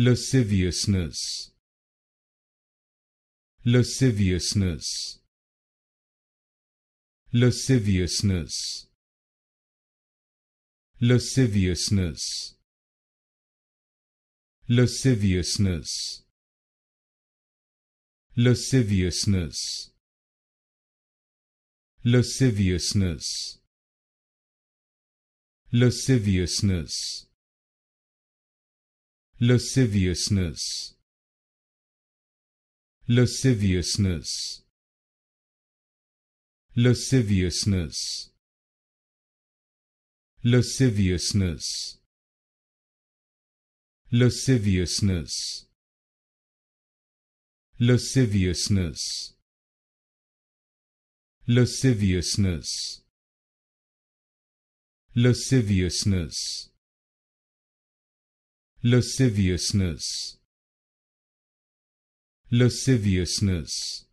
lasciviousness. Lasciviousness. Lasciviousness. Lasciviousness. Lasciviousness. Lasciviousness. Lasciviousness. Lasciviousness lasciviousness. Lasciviousness. Lasciviousness. Lasciviousness. Lasciviousness. Lasciviousness. Lasciviousness. Lasciviousness lasciviousness. Lasciviousness